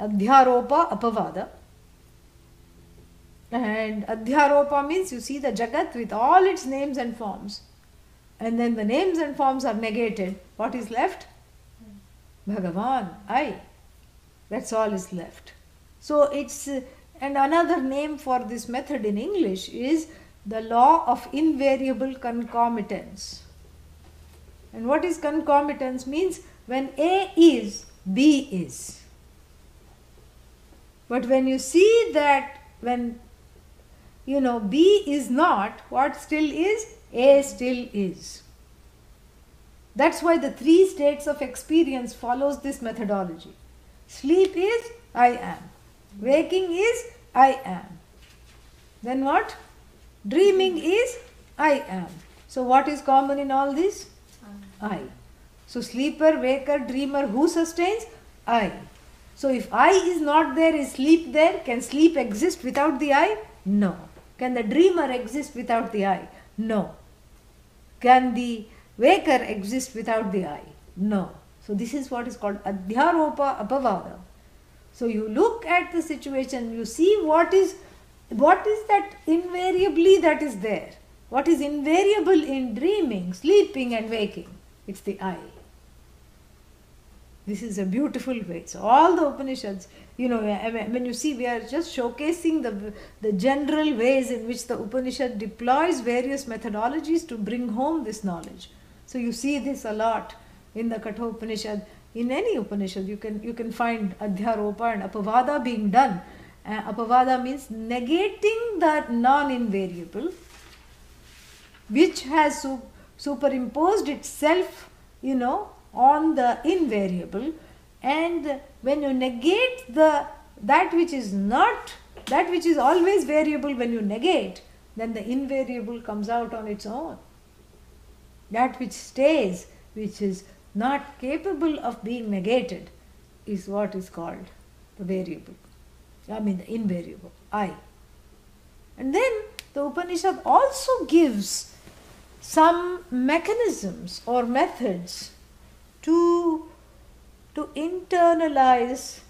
Adhyaropa Apavada. And Adhyaropa means you see the Jagat with all its names and forms. And then the names and forms are negated. What is left? Bhagavan, I. That's all is left. So it's and another name for this method in English is the law of invariable concomitance. And what is concomitance means when A is, B is. But when you see that when you know B is not, what still is? A still is. That's why the three states of experience follows this methodology. Sleep is I am. Waking is I am. Then what? Dreaming is I am. So what is common in all this? I. So sleeper, waker, dreamer, who sustains? I. So if I is not there, is sleep there? Can sleep exist without the I? No. Can the dreamer exist without the I? No. Can the waker exist without the I? No. So this is what is called adhyaropa apavada. So you look at the situation, you see what is what is that invariably that is there. What is invariable in dreaming, sleeping and waking? It's the I. This is a beautiful way. So all the Upanishads, you know, when you see, we are just showcasing the the general ways in which the Upanishad deploys various methodologies to bring home this knowledge. So you see this a lot in the Kathopanishad in any Upanishad, you can, you can find Adhyaropa and Apavada being done. Uh, apavada means negating the non invariable, which has su- superimposed itself, you know, on the invariable. And when you negate the that which is not, that which is always variable, when you negate, then the invariable comes out on its own. That which stays, which is not capable of being negated is what is called the variable. I mean the invariable, I. And then the Upanishad also gives some mechanisms or methods to, to internalize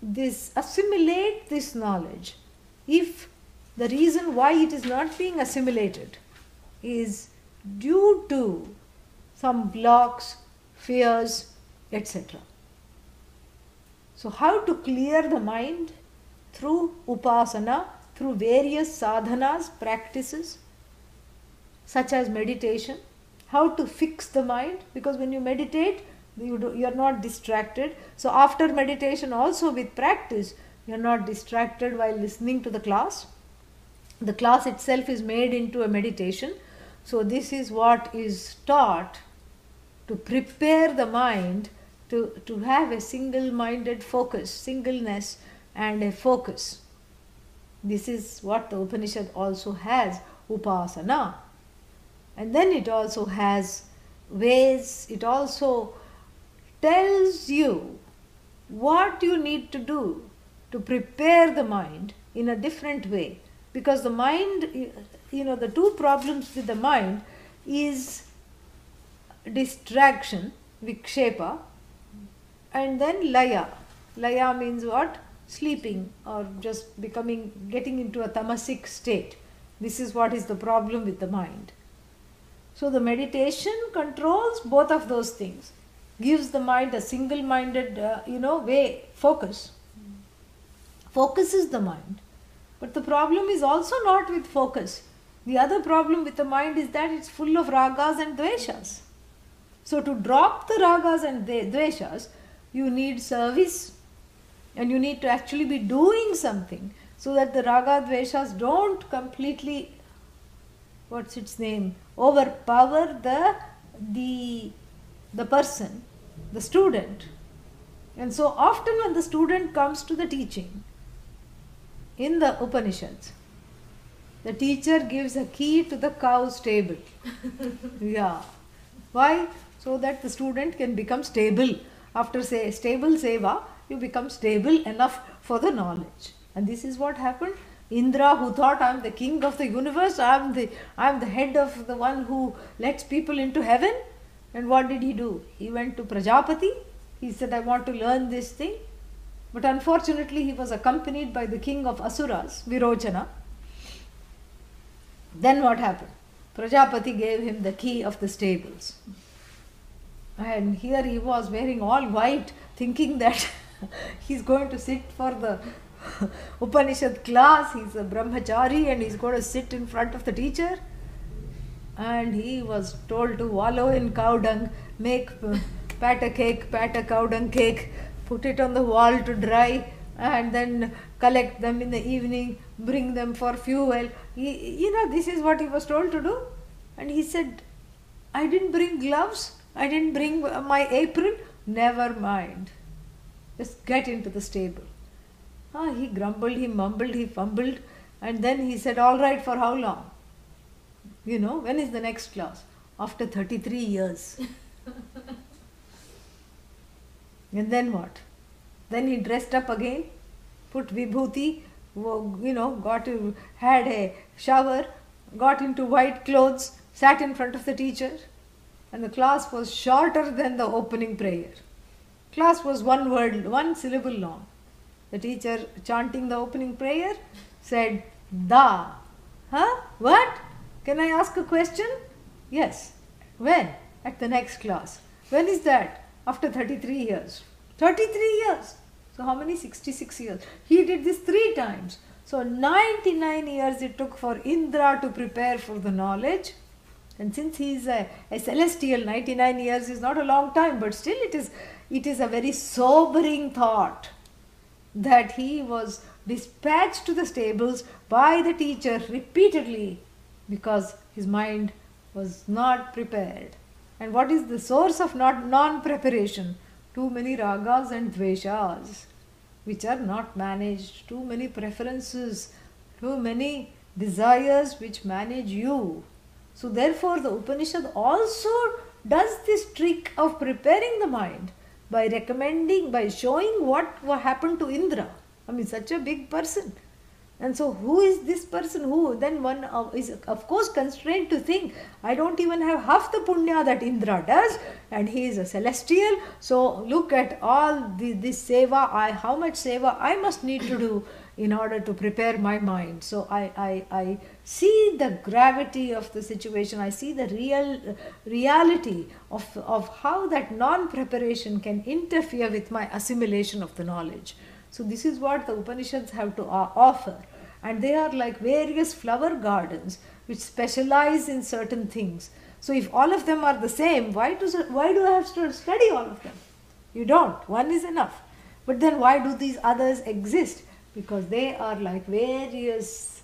this, assimilate this knowledge. If the reason why it is not being assimilated is due to some blocks, fears, etc. So, how to clear the mind through upasana, through various sadhanas, practices, such as meditation. How to fix the mind, because when you meditate, you, do, you are not distracted. So, after meditation, also with practice, you are not distracted while listening to the class. The class itself is made into a meditation. So, this is what is taught to prepare the mind to, to have a single minded focus, singleness, and a focus. This is what the Upanishad also has upasana. And then it also has ways, it also tells you what you need to do to prepare the mind in a different way. Because the mind, you know, the two problems with the mind is distraction, vikshepa, and then laya. Laya means what? Sleeping or just becoming, getting into a tamasic state. This is what is the problem with the mind. So the meditation controls both of those things, gives the mind a single-minded, uh, you know, way, focus. Focuses the mind. But the problem is also not with focus. The other problem with the mind is that it's full of ragas and dveshas. So to drop the ragas and dveshas, you need service and you need to actually be doing something so that the raga dveshas don't completely what's its name? Overpower the the the person the student. And so often when the student comes to the teaching in the upanishads the teacher gives a key to the cow's stable yeah. Why? So that the student can become stable. After say stable seva you become stable enough for the knowledge. And this is what happened indra who thought i'm the king of the universe i'm the i'm the head of the one who lets people into heaven. And what did he do? He went to prajapati. He said i want to learn this thing. But unfortunately he was accompanied by the king of asuras virochana then what happened? Prajapati gave him the key of the stables. And here he was wearing all white, thinking that he's going to sit for the Upanishad class. He's a brahmachari and he's going to sit in front of the teacher. And he was told to wallow in cow dung, make pat a cake, pat a cow dung cake, put it on the wall to dry, and then collect them in the evening, bring them for fuel. He, you know, this is what he was told to do. And he said, I didn't bring gloves. I didn't bring my apron. Never mind. Just get into the stable. Ah, he grumbled, he mumbled, he fumbled, and then he said, All right, for how long? You know, when is the next class? After 33 years. and then what? Then he dressed up again, put vibhuti, you know, got to, had a shower, got into white clothes, sat in front of the teacher and the class was shorter than the opening prayer. Class was one word, one syllable long. The teacher chanting the opening prayer said, Da. Huh? What? Can I ask a question? Yes. When? At the next class. When is that? After 33 years. 33 years. So how many? 66 years. He did this three times. So 99 years it took for Indra to prepare for the knowledge and since he is a, a celestial, 99 years is not a long time, but still it is, it is a very sobering thought that he was dispatched to the stables by the teacher repeatedly because his mind was not prepared. And what is the source of not non-preparation? Too many ragas and dveshas which are not managed, too many preferences, too many desires which manage you so, therefore, the Upanishad also does this trick of preparing the mind by recommending, by showing what happened to Indra. I mean, such a big person. And so, who is this person? Who then one uh, is of course constrained to think, I don't even have half the punya that Indra does, and he is a celestial. So, look at all the, this seva, I, how much seva I must need to do in order to prepare my mind. So, I, I, I see the gravity of the situation, I see the real reality of, of how that non preparation can interfere with my assimilation of the knowledge. So, this is what the Upanishads have to uh, offer and they are like various flower gardens which specialize in certain things. So if all of them are the same, why do, why do I have to study all of them? You don't. One is enough. But then why do these others exist? Because they are like various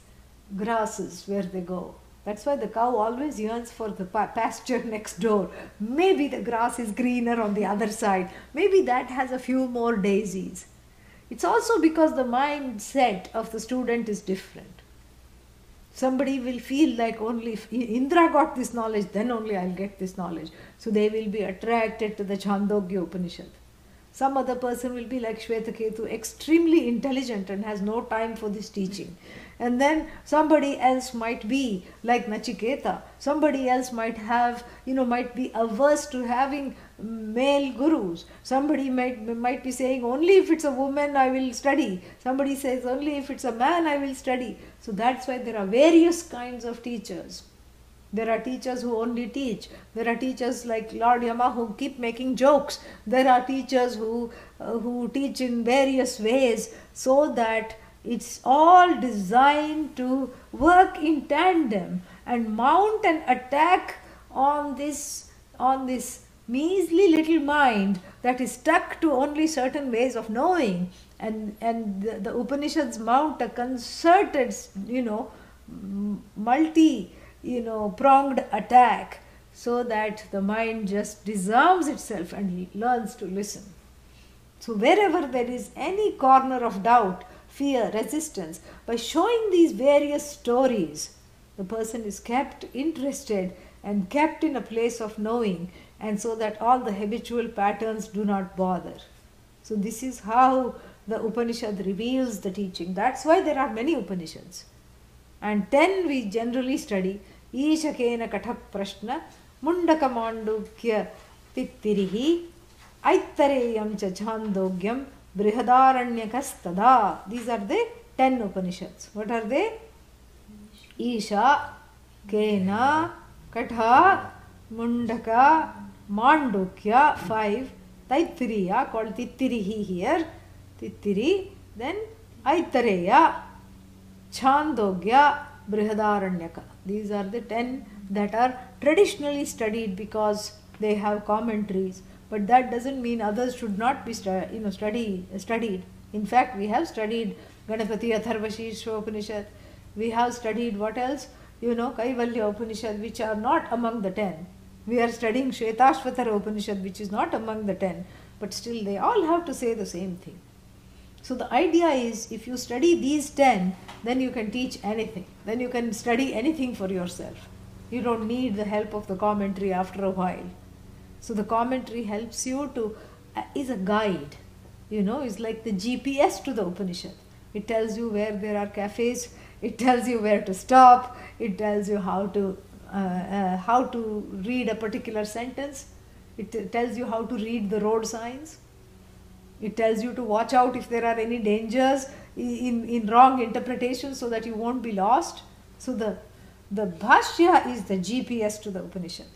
grasses where they go. That's why the cow always yearns for the pasture next door. Maybe the grass is greener on the other side. Maybe that has a few more daisies. It's also because the mindset of the student is different. Somebody will feel like only if Indra got this knowledge, then only I'll get this knowledge. So they will be attracted to the Chandogya Upanishad. Some other person will be like Shvetaketu, extremely intelligent and has no time for this teaching. And then somebody else might be like Nachiketa. Somebody else might have, you know, might be averse to having male gurus. Somebody might, might be saying, only if it's a woman I will study. Somebody says, only if it's a man I will study. So that's why there are various kinds of teachers. There are teachers who only teach. There are teachers like Lord Yama who keep making jokes. There are teachers who, uh, who teach in various ways so that it's all designed to work in tandem and mount an attack on this, on this measly little mind that is stuck to only certain ways of knowing and and the, the upanishads mount a concerted you know multi you know pronged attack so that the mind just disarms itself and learns to listen so wherever there is any corner of doubt fear resistance by showing these various stories the person is kept interested and kept in a place of knowing and so that all the habitual patterns do not bother. So, this is how the Upanishad reveals the teaching. That's why there are many Upanishads. And 10 we generally study Ishakena Katha Prashna, Mundaka Mandukya Tittirihi, Aittareyam Chachandogyam, Brihadaranyakastada. These are the 10 Upanishads. What are they? Isha, Kena, Katha, Mundaka, Mandukya 5, Taittiriya called Tittirihi here, Tittiri, then Aitareya, Chandogya, Brihadaranyaka. These are the 10 that are traditionally studied because they have commentaries. But that doesn't mean others should not be you know, study, studied. In fact, we have studied Ganapati Atharvashirsha Upanishad. We have studied what else? You know, Kaivalya Upanishad, which are not among the 10 we are studying Shvetashvatara Upanishad, which is not among the ten, but still they all have to say the same thing. So the idea is if you study these ten, then you can teach anything. Then you can study anything for yourself. You don't need the help of the commentary after a while. So the commentary helps you to, uh, is a guide. You know, it's like the GPS to the Upanishad. It tells you where there are cafes, it tells you where to stop, it tells you how to uh, uh, how to read a particular sentence. It tells you how to read the road signs. It tells you to watch out if there are any dangers in, in wrong interpretation so that you won't be lost. So the, the Bhashya is the GPS to the Upanishad.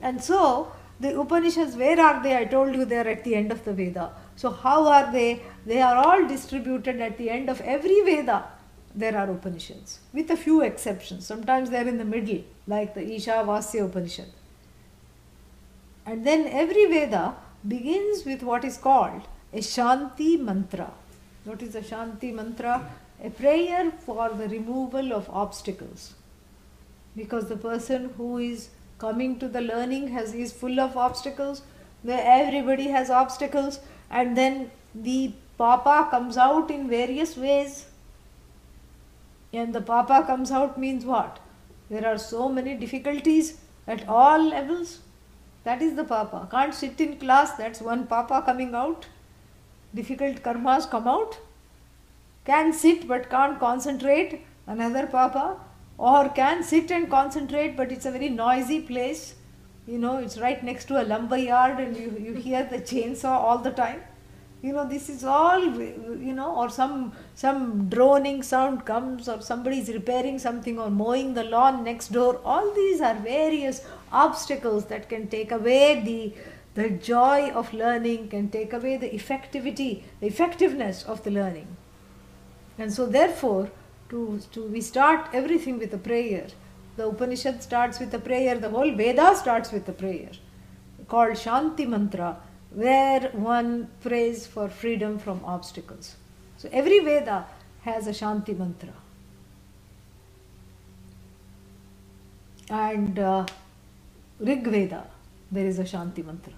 And so the Upanishads, where are they? I told you they are at the end of the Veda. So how are they? They are all distributed at the end of every Veda there are Upanishads, with a few exceptions. Sometimes they are in the middle, like the Isha Ishavasya Upanishad. And then every Veda begins with what is called a Shanti Mantra. What is a Shanti Mantra? A prayer for the removal of obstacles. Because the person who is coming to the learning has is full of obstacles, where everybody has obstacles, and then the Papa comes out in various ways and the papa comes out means what? There are so many difficulties at all levels. That is the papa. Can't sit in class, that's one papa coming out. Difficult karmas come out. can sit but can't concentrate, another papa, or can sit and concentrate but it's a very noisy place. You know, it's right next to a lumber yard and you, you hear the chainsaw all the time. You know, this is all, you know, or some some droning sound comes or somebody is repairing something or mowing the lawn next door. All these are various obstacles that can take away the the joy of learning, can take away the effectivity, the effectiveness of the learning. And so, therefore, to, to we start everything with a prayer. The Upanishad starts with a prayer, the whole Veda starts with a prayer called Shanti Mantra, where one prays for freedom from obstacles. So, every Veda has a Shanti Mantra. And uh, Rigveda there is a Shanti Mantra.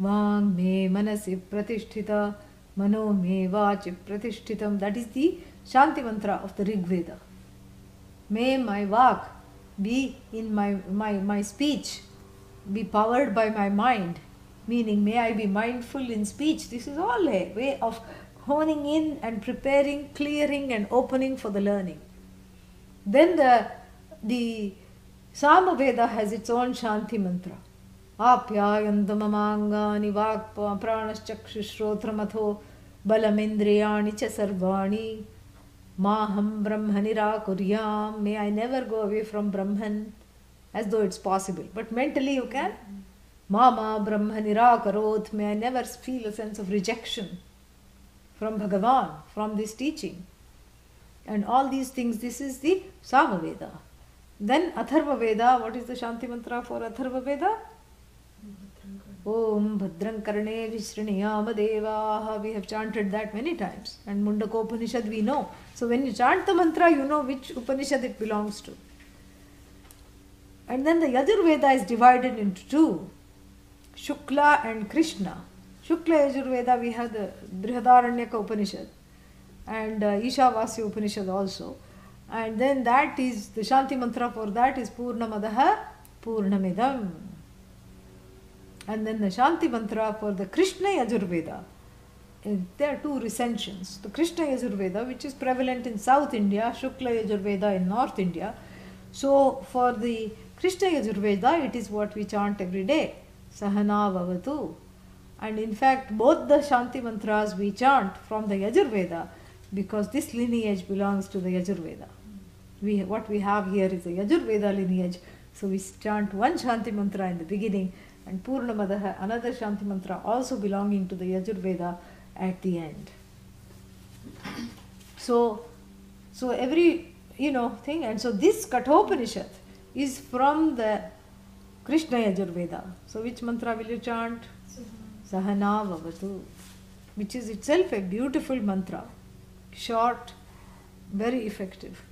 वांग मे मनसि प्रतिष्ठित, मनो मे वाचि प्रतिष्ठित that is the Shanti Mantra of the Rigveda. May my walk be in my my my speech be powered by my mind meaning may I be mindful in speech this is all a way of honing in and preparing clearing and opening for the learning then the the Samaveda has its own Shanti mantra. आप्यायन्त ममाङ्गानि वाक् प्राणश्चक्षुश्रोत्रमथो बलमिन्द्रियाणि च सर्वाणि माहं ब्रह्म निराकुर्यां may I never go away from Brahman as though it's possible but mentally you can mama brahma nirakarot may I never feel a sense of rejection from Bhagavan from this teaching and all these things this is the Samaveda then Atharva Veda what is the Shanti mantra for Atharva Veda Om Bhadram Karne Vishriniyam Devaha. We have chanted that many times. And Mundaka Upanishad we know. So when you chant the mantra, you know which Upanishad it belongs to. And then the Yajurveda is divided into two Shukla and Krishna. Shukla Yajurveda we have the Brihadaranyaka Upanishad and uh, Ishavasya Upanishad also. And then that is the Shanti mantra for that is Purnamadaha Purnamidam. And then the Shanti mantra for the Krishna Yajurveda. There are two recensions. The Krishna Yajurveda, which is prevalent in South India, Shukla Yajurveda in North India. So for the Krishna Yajurveda, it is what we chant every day. Sahana Vavatu. And in fact, both the Shanti mantras we chant from the Yajurveda because this lineage belongs to the Yajurveda. We, what we have here is a Yajurveda lineage. So we chant one Shanti mantra in the beginning and Purnamadaha, another Shanti mantra also belonging to the Yajurveda at the end. So, so every you know thing, and so this Kathopanishad is from the Krishna Yajurveda. So which mantra will you chant? Sahana Vavatu, which is itself a beautiful mantra, short, very effective.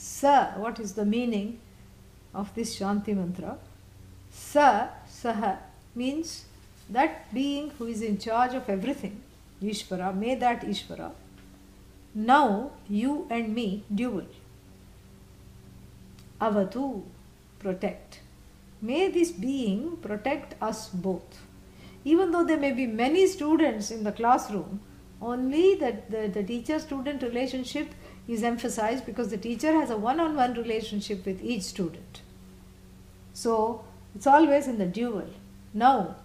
Sa, what is the meaning of this Shanti mantra? Sa, Saha means that being who is in charge of everything, Ishvara, may that Ishvara, now you and me dual. Avatu, protect. May this being protect us both. Even though there may be many students in the classroom, only that the, the teacher student relationship is emphasized because the teacher has a one on one relationship with each student. So it's always in the dual. Now,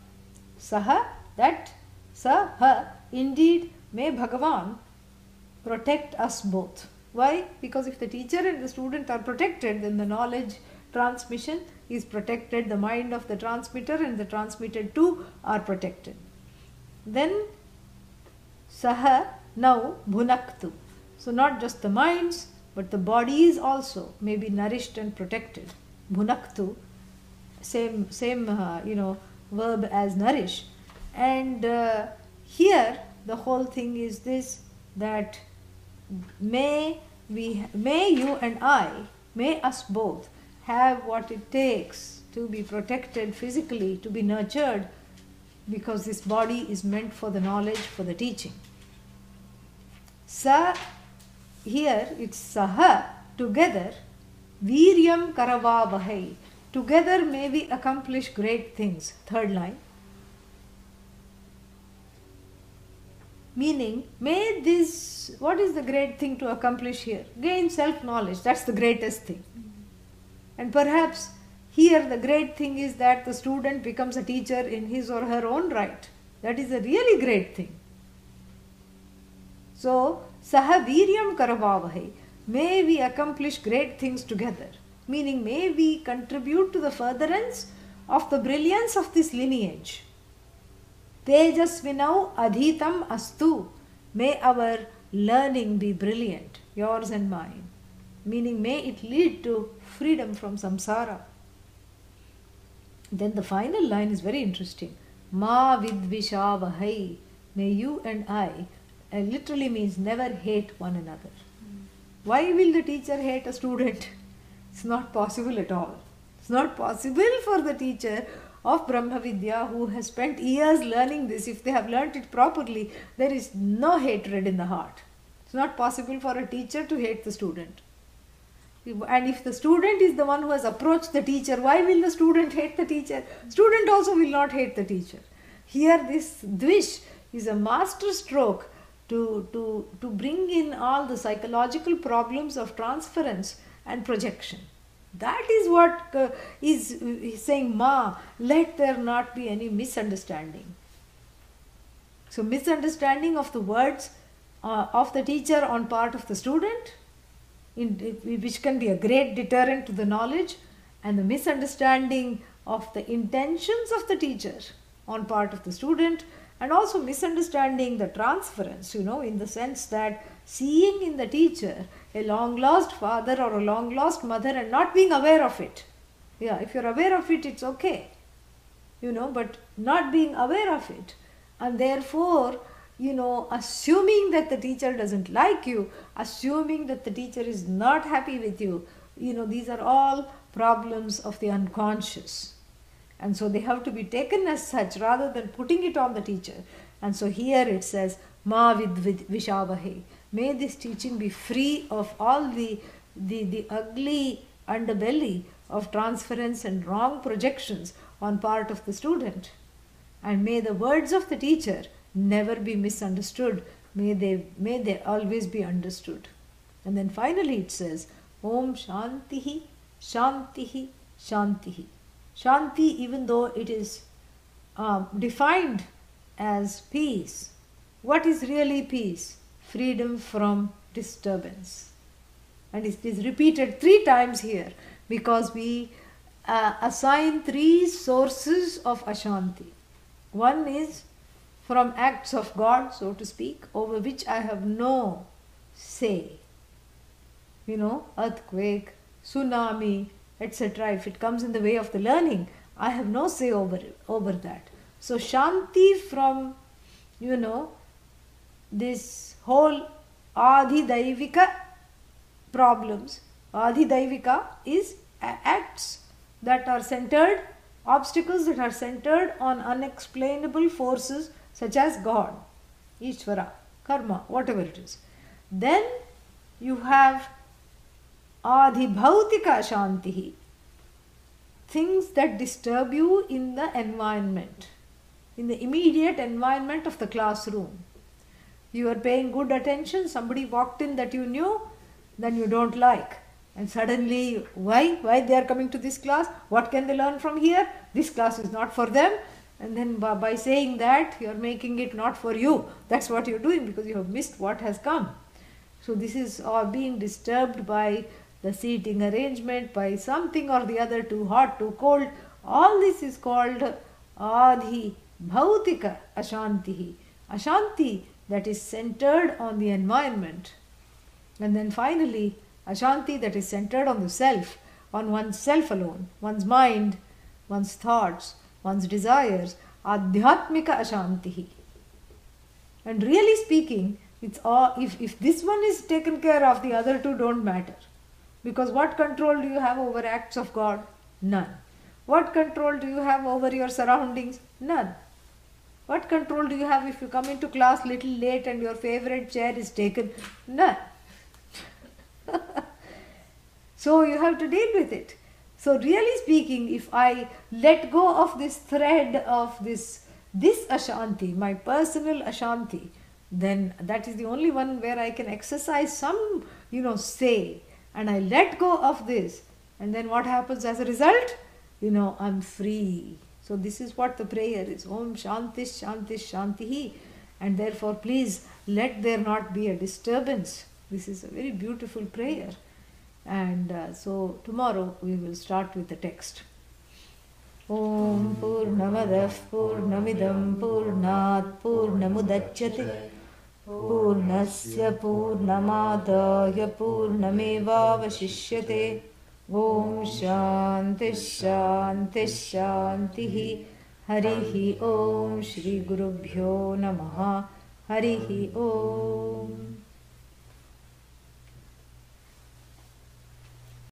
Saha, that Saha, indeed, may Bhagavan protect us both. Why? Because if the teacher and the student are protected, then the knowledge transmission is protected, the mind of the transmitter and the transmitted too are protected. Then Saha, now Bhunaktu. So, not just the minds, but the bodies also may be nourished and protected. Bhunaktu, same, same uh, you know, verb as nourish. And uh, here, the whole thing is this that may we may you and I may us both have what it takes to be protected physically to be nurtured because this body is meant for the knowledge for the teaching sa here it's saha together viryam karavavahai together may we accomplish great things third line Meaning, may this, what is the great thing to accomplish here? Gain self knowledge, that's the greatest thing. And perhaps here the great thing is that the student becomes a teacher in his or her own right. That is a really great thing. So, Saha Viryam Karavavahe, may we accomplish great things together. Meaning, may we contribute to the furtherance of the brilliance of this lineage. Tejasvinau adhitam astu. May our learning be brilliant, yours and mine. Meaning, may it lead to freedom from samsara. Then the final line is very interesting. Ma vidvishavahai. May you and I, uh, literally means never hate one another. Why will the teacher hate a student? It's not possible at all. It's not possible for the teacher of Brahma Vidya who has spent years learning this, if they have learnt it properly, there is no hatred in the heart. It's not possible for a teacher to hate the student. And if the student is the one who has approached the teacher, why will the student hate the teacher? Student also will not hate the teacher. Here, this dvish is a master stroke to, to, to bring in all the psychological problems of transference and projection. That is what uh, is, is saying, Ma, let there not be any misunderstanding. So, misunderstanding of the words uh, of the teacher on part of the student in, which can be a great deterrent to the knowledge, and the misunderstanding of the intentions of the teacher on part of the student, and also misunderstanding the transference, you know, in the sense that seeing in the teacher a long lost father or a long lost mother and not being aware of it. Yeah, if you're aware of it, it's okay, you know, but not being aware of it, and therefore you know, assuming that the teacher doesn't like you, assuming that the teacher is not happy with you, you know, these are all problems of the unconscious. And so they have to be taken as such rather than putting it on the teacher. And so here it says, Ma vid vishavahe. May this teaching be free of all the, the, the ugly underbelly of transference and wrong projections on part of the student. And may the words of the teacher never be misunderstood. May they, may they always be understood. And then finally it says, Om Shantihi, Shantihi, Shantihi. Shanti, even though it is um, defined as peace, what is really peace? Freedom from disturbance. And it is repeated three times here because we uh, assign three sources of Ashanti. One is from acts of God, so to speak, over which I have no say. You know, earthquake, tsunami, etc. If it comes in the way of the learning, I have no say over over that. So Shanti from, you know, this whole Adhidaivika problems. Adhidaivika is acts that are centered, obstacles that are centered on unexplainable forces such as God, Ishvara, Karma, whatever it is. Then you have Adhibhautika Shantihi, things that disturb you in the environment, in the immediate environment of the classroom. You are paying good attention, somebody walked in that you knew, then you don't like. And suddenly, why? Why they are coming to this class? What can they learn from here? This class is not for them and then by, saying that you are making it not for you that's what you're doing because you have missed what has come so this is all being disturbed by the seating arrangement by something or the other too hot too cold all this is called adhi bhautika ashanti ashanti that is centered on the environment and then finally ashanti that is centered on the self on one's self alone one's mind one's thoughts one's desires, adhyatmika ashantihi. And really speaking, it's all, if, if this one is taken care of, the other two don't matter. Because what control do you have over acts of God? None. What control do you have over your surroundings? None. What control do you have if you come into class little late and your favorite chair is taken? None. so you have to deal with it. So really speaking, if I let go of this thread of this this Ashanti, my personal Ashanti, then that is the only one where I can exercise some, you know, say, and I let go of this, and then what happens as a result? You know, I'm free. So this is what the prayer is. Om Shanti Shanti Shantihi. And therefore, please let there not be a disturbance. This is a very beautiful prayer. And uh, so tomorrow we will start with the text. ॐ पूर्णमदः पूर्णमिदं पूर्णात् पूर्णमुदच्यते पूर्णस्य पूर्णमादाय पूर्णमेवावशिष्यते। ॐ शान्तिः शान्तिः शान्तिः। हरिः ॐ श्रीगुरुभ्यो नमः। हरिः ॐ